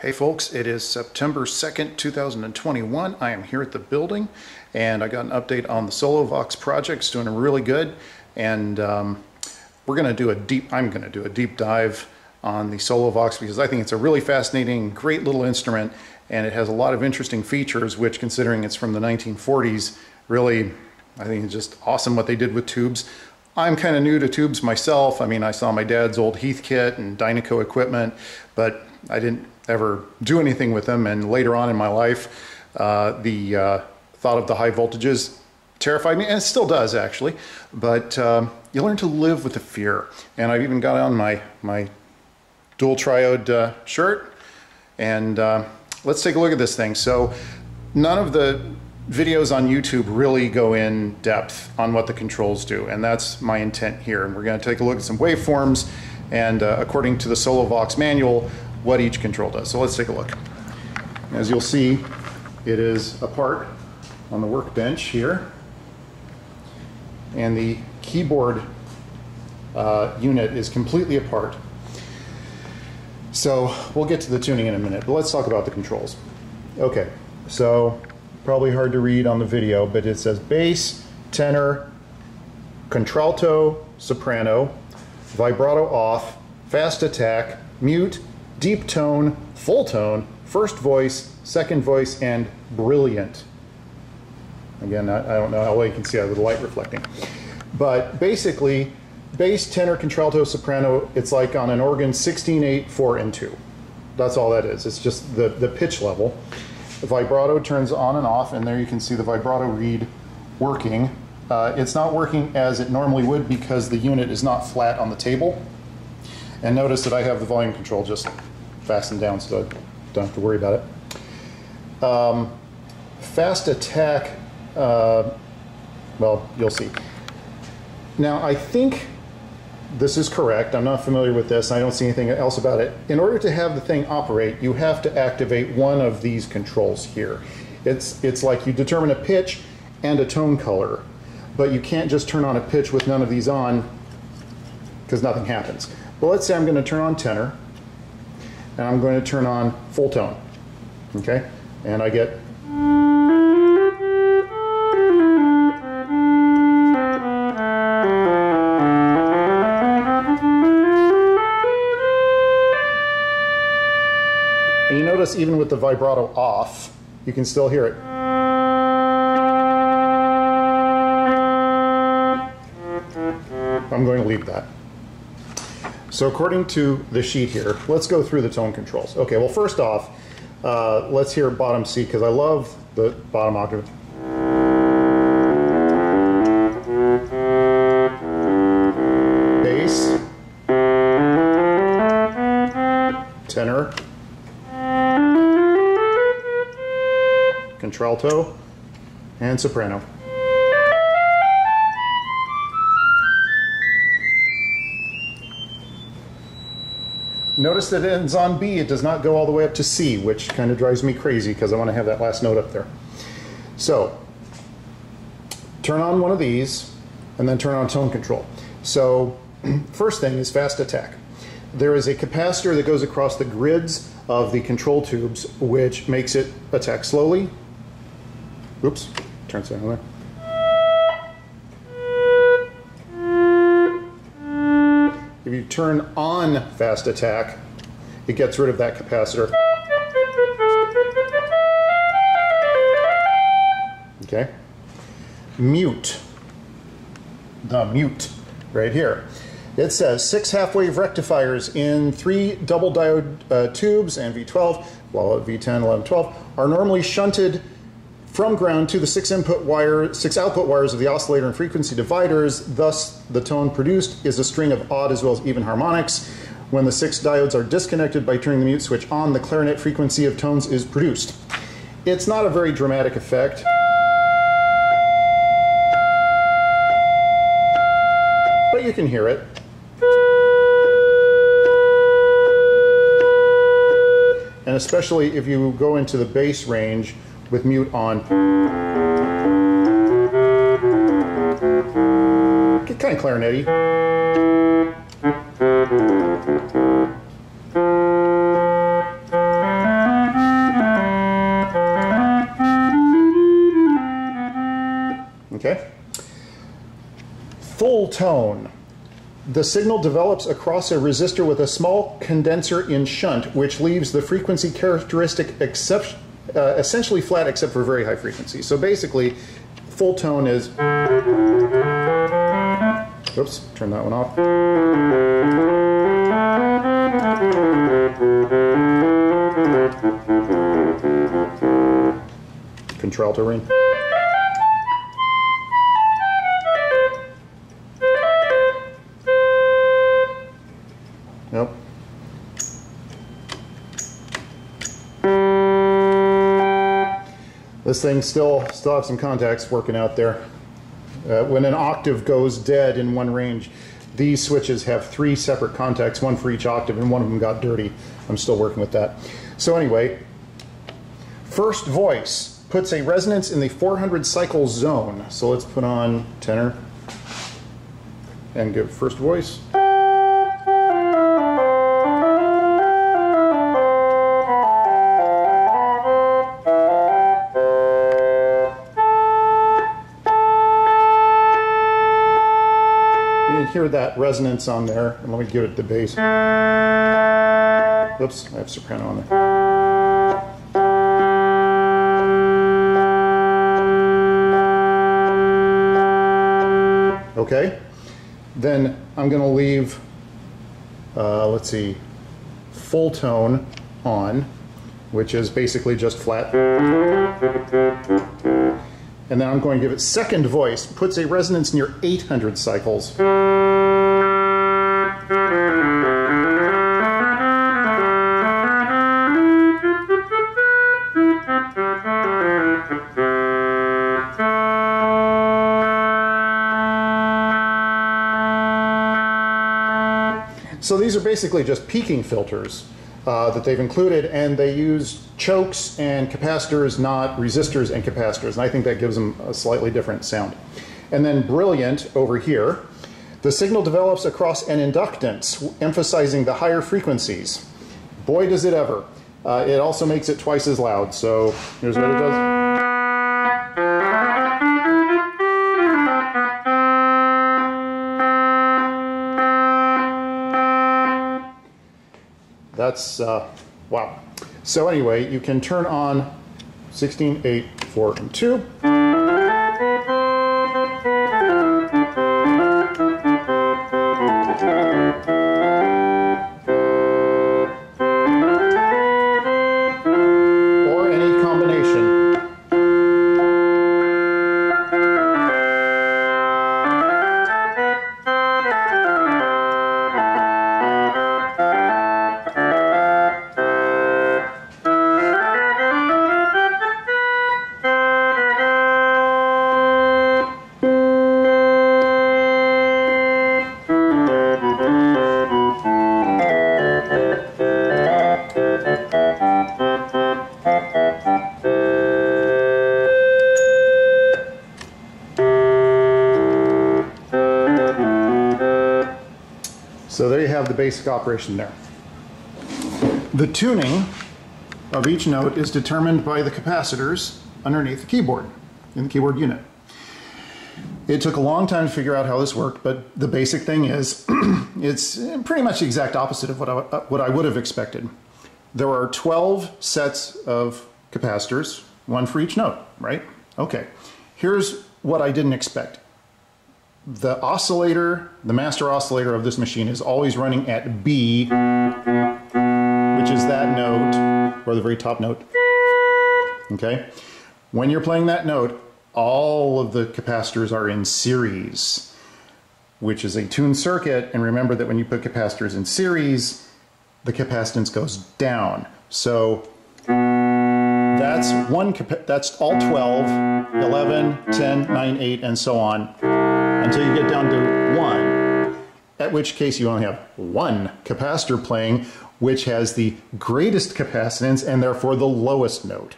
Hey folks, it is September 2nd, 2021. I am here at the building and I got an update on the Solovox project. It's doing really good and um, we're going to do a deep, I'm to do a deep dive on the Solovox because I think it's a really fascinating, great little instrument and it has a lot of interesting features which considering it's from the 1940s, really, I think it's just awesome what they did with tubes. I'm kind of new to tubes myself. I mean, I saw my dad's old Heathkit and Dynaco equipment, but I didn't ever do anything with them. And later on in my life, uh, the uh, thought of the high voltages terrified me, and it still does actually. But um, you learn to live with the fear. And I've even got on my, my dual triode uh, shirt. And uh, let's take a look at this thing. So none of the videos on YouTube really go in depth on what the controls do. And that's my intent here. And we're going to take a look at some waveforms. And uh, according to the Solovox manual, what each control does. So let's take a look. As you'll see, it is apart on the workbench here. And the keyboard uh, unit is completely apart. So we'll get to the tuning in a minute, but let's talk about the controls. Okay, so probably hard to read on the video, but it says bass, tenor, contralto, soprano, vibrato off, fast attack, mute, deep tone, full tone, first voice, second voice, and brilliant. Again, I, I don't know how well you can see that with the light reflecting. But basically, bass, tenor, contralto, soprano, it's like on an organ 16, 8, 4, and 2. That's all that is. It's just the, the pitch level. The vibrato turns on and off, and there you can see the vibrato reed working. Uh, it's not working as it normally would because the unit is not flat on the table. And notice that I have the volume control just fastened down so I don't have to worry about it. Um, fast attack, uh, well, you'll see. Now, I think this is correct. I'm not familiar with this. I don't see anything else about it. In order to have the thing operate, you have to activate one of these controls here. It's, it's like you determine a pitch and a tone color, but you can't just turn on a pitch with none of these on because nothing happens. Well, let's say I'm going to turn on tenor and I'm going to turn on full tone. Okay? And I get And you notice even with the vibrato off, you can still hear it. I'm going to leave that. So according to the sheet here, let's go through the tone controls. Okay, well first off, uh, let's hear bottom C because I love the bottom octave. Bass, tenor, contralto, and soprano. Notice that it ends on B, it does not go all the way up to C, which kind of drives me crazy because I want to have that last note up there. So, turn on one of these, and then turn on tone control. So, first thing is fast attack. There is a capacitor that goes across the grids of the control tubes, which makes it attack slowly. Oops, turn it down there. Turn on fast attack, it gets rid of that capacitor. Okay. Mute. The mute right here. It says six half-wave rectifiers in three double diode uh, tubes and V12, well V10, 11, 12, are normally shunted from ground to the six input wire, six output wires of the oscillator and frequency dividers. Thus, the tone produced is a string of odd as well as even harmonics. When the six diodes are disconnected by turning the mute switch on, the clarinet frequency of tones is produced. It's not a very dramatic effect. But you can hear it. And especially if you go into the bass range, with mute on. Get kind of clarinetty. Okay. Full tone. The signal develops across a resistor with a small condenser in shunt, which leaves the frequency characteristic exception uh, essentially flat except for very high frequencies. So basically, full tone is. Oops, turn that one off. Contralto ring. This thing still still have some contacts working out there. Uh, when an octave goes dead in one range, these switches have three separate contacts, one for each octave, and one of them got dirty. I'm still working with that. So anyway, first voice puts a resonance in the 400 cycle zone. So let's put on tenor and give first voice. Resonance on there. And let me give it the bass. Oops, I have soprano on there. Okay, then I'm going to leave, uh, let's see, full tone on, which is basically just flat and then I'm going to give it second voice, puts a resonance near 800 cycles. These are basically just peaking filters uh, that they've included, and they use chokes and capacitors, not resistors and capacitors, and I think that gives them a slightly different sound. And then brilliant over here, the signal develops across an inductance, emphasizing the higher frequencies. Boy, does it ever. Uh, it also makes it twice as loud, so here's what it does. That's, uh, wow. So anyway, you can turn on 16, 8, 4, and 2. So there you have the basic operation there. The tuning of each note is determined by the capacitors underneath the keyboard, in the keyboard unit. It took a long time to figure out how this worked, but the basic thing is it's pretty much the exact opposite of what I, what I would have expected. There are 12 sets of capacitors, one for each note, right? Okay, here's what I didn't expect the oscillator, the master oscillator of this machine is always running at B, which is that note, or the very top note. Okay? When you're playing that note, all of the capacitors are in series, which is a tuned circuit. And remember that when you put capacitors in series, the capacitance goes down. So that's one, that's all 12, 11, 10, 9, 8, and so on until you get down to one, at which case you only have one capacitor playing, which has the greatest capacitance and therefore the lowest note.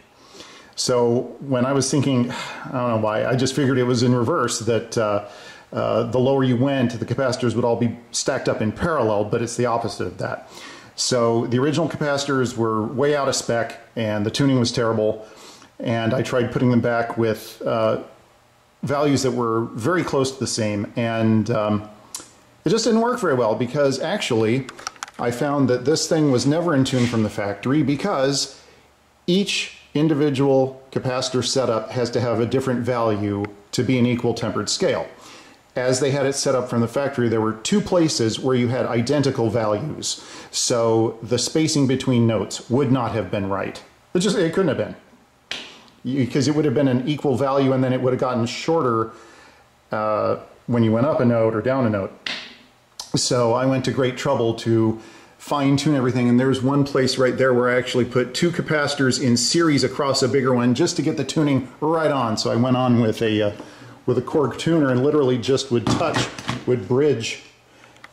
So when I was thinking, I don't know why, I just figured it was in reverse, that uh, uh, the lower you went, the capacitors would all be stacked up in parallel, but it's the opposite of that. So the original capacitors were way out of spec and the tuning was terrible. And I tried putting them back with uh, values that were very close to the same. And um, it just didn't work very well because actually I found that this thing was never in tune from the factory because each individual capacitor setup has to have a different value to be an equal tempered scale. As they had it set up from the factory, there were two places where you had identical values. So the spacing between notes would not have been right. It just, it couldn't have been. Because it would have been an equal value and then it would have gotten shorter uh, when you went up a note or down a note. So I went to great trouble to fine tune everything. And there's one place right there where I actually put two capacitors in series across a bigger one just to get the tuning right on. So I went on with a, uh, with a Korg tuner and literally just would touch, would bridge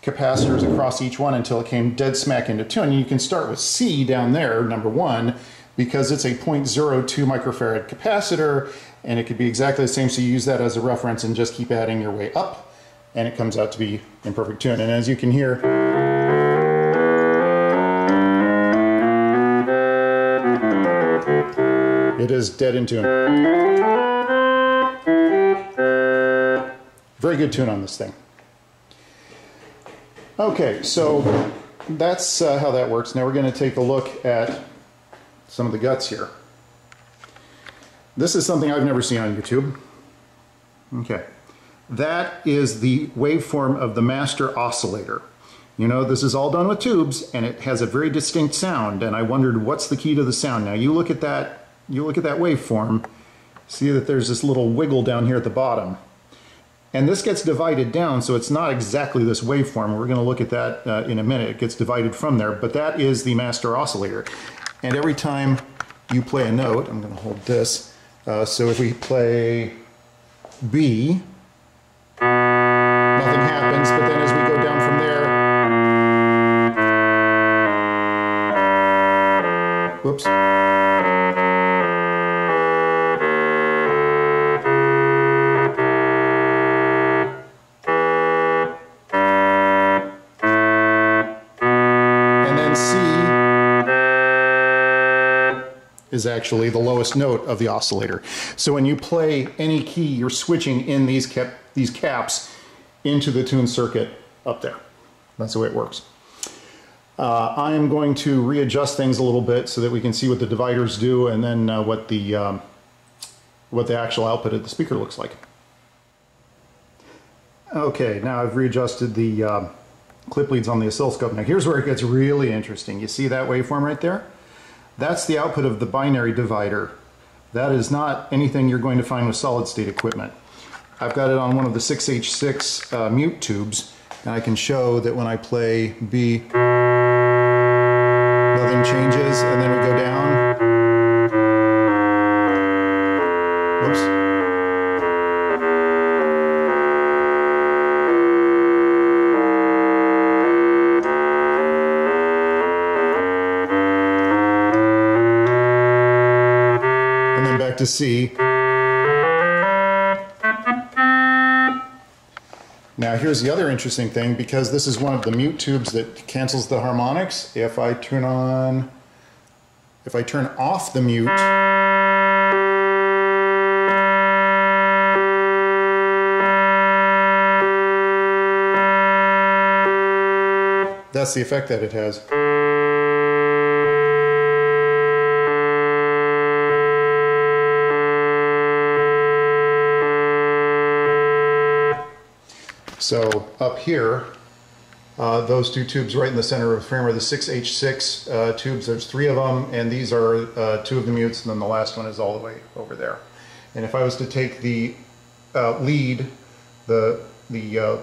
capacitors across each one until it came dead smack into tune. And you can start with C down there, number one, because it's a 0.02 microfarad capacitor and it could be exactly the same. So you use that as a reference and just keep adding your way up and it comes out to be in perfect tune. And as you can hear, It is dead in tune. Very good tune on this thing. Okay, so that's uh, how that works. Now we're going to take a look at some of the guts here. This is something I've never seen on YouTube. Okay. That is the waveform of the master oscillator. You know, this is all done with tubes and it has a very distinct sound and I wondered what's the key to the sound. Now you look at that you look at that waveform, see that there's this little wiggle down here at the bottom. And this gets divided down, so it's not exactly this waveform. We're going to look at that uh, in a minute. It gets divided from there, but that is the master oscillator. And every time you play a note, I'm going to hold this. Uh, so if we play B, nothing happens, but then as we go down from there, whoops. Is actually the lowest note of the oscillator. So when you play any key, you're switching in these, cap these caps into the tune circuit up there. That's the way it works. Uh, I am going to readjust things a little bit so that we can see what the dividers do and then uh, what the um, what the actual output of the speaker looks like. Okay, now I've readjusted the uh, clip leads on the oscilloscope. Now here's where it gets really interesting. You see that waveform right there? That's the output of the binary divider. That is not anything you're going to find with solid state equipment. I've got it on one of the 6H6 uh, mute tubes and I can show that when I play B, nothing changes and then we go down. To see. Now here's the other interesting thing, because this is one of the mute tubes that cancels the harmonics, if I turn on, if I turn off the mute, that's the effect that it has. So up here, uh, those two tubes right in the center of the frame are the 6H6 uh, tubes. There's three of them, and these are uh, two of the mutes, and then the last one is all the way over there. And if I was to take the uh, lead, the, the uh,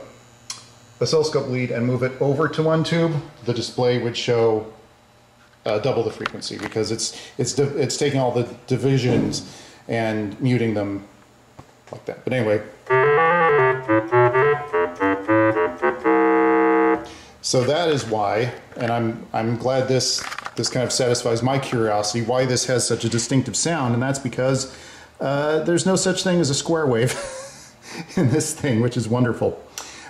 oscilloscope lead, and move it over to one tube, the display would show uh, double the frequency because it's, it's, it's taking all the divisions and muting them like that. But anyway, so that is why, and I'm, I'm glad this, this kind of satisfies my curiosity, why this has such a distinctive sound, and that's because uh, there's no such thing as a square wave in this thing, which is wonderful.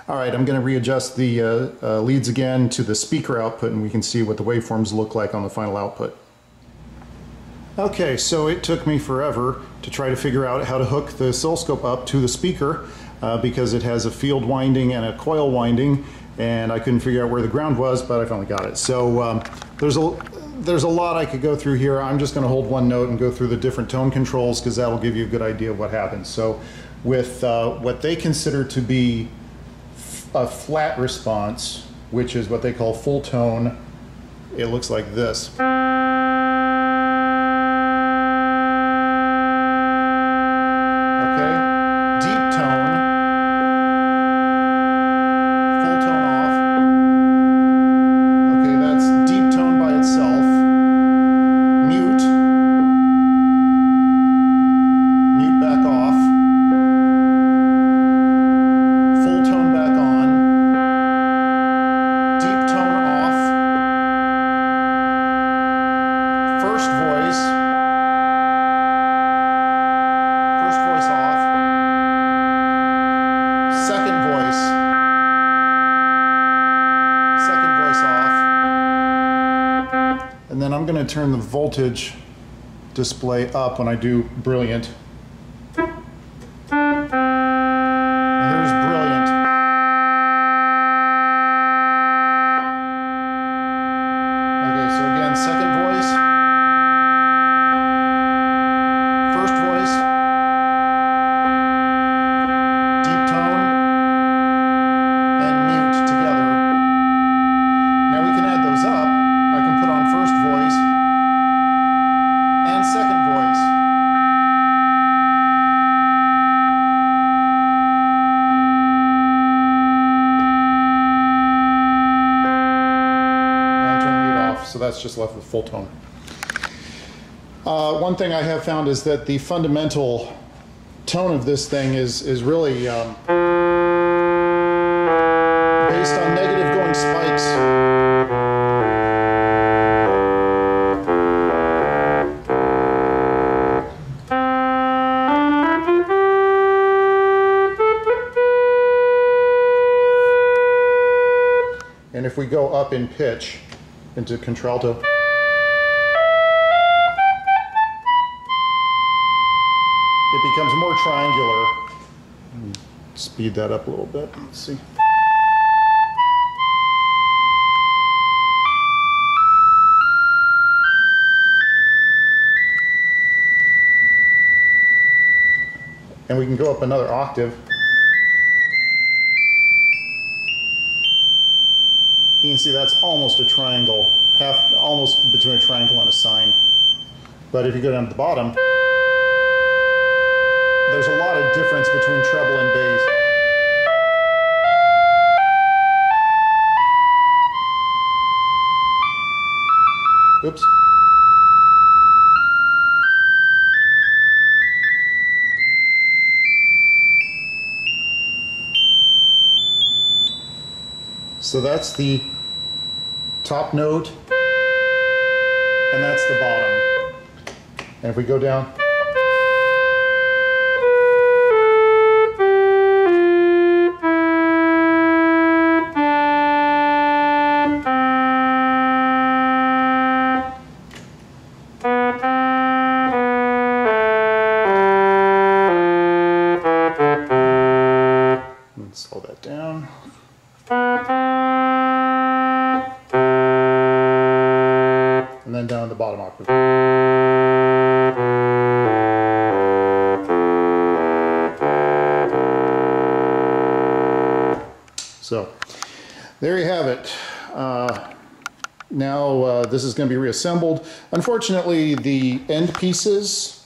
All right, I'm going to readjust the uh, uh, leads again to the speaker output, and we can see what the waveforms look like on the final output. Okay, so it took me forever to try to figure out how to hook the oscilloscope up to the speaker uh, because it has a field winding and a coil winding and I couldn't figure out where the ground was, but I finally got it. So um, there's a there's a lot I could go through here. I'm just going to hold one note and go through the different tone controls because that'll give you a good idea of what happens. So with uh, what they consider to be a flat response, which is what they call full tone, it looks like this. I'm going to turn the voltage display up when I do brilliant. Just left with full tone. Uh, one thing I have found is that the fundamental tone of this thing is is really um, based on negative going spikes. And if we go up in pitch into contralto, it becomes more triangular. Speed that up a little bit. Let's see. And we can go up another octave. You can see that's almost a triangle, half, almost between a triangle and a sine. But if you go down to the bottom, there's a lot of difference between treble and bass. Oops. So that's the top note, and that's the bottom. And if we go down, there you have it. Uh, now uh, this is going to be reassembled. Unfortunately, the end pieces,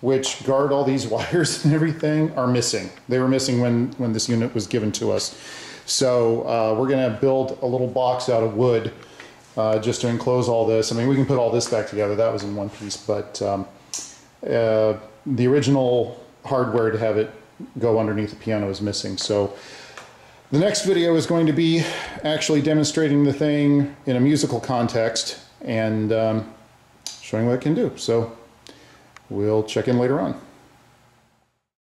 which guard all these wires and everything, are missing. They were missing when, when this unit was given to us. So uh, we're going to build a little box out of wood uh, just to enclose all this. I mean, we can put all this back together. That was in one piece, but um, uh, the original hardware to have it go underneath the piano is missing. So the next video is going to be actually demonstrating the thing in a musical context and um, showing what it can do. So we'll check in later on.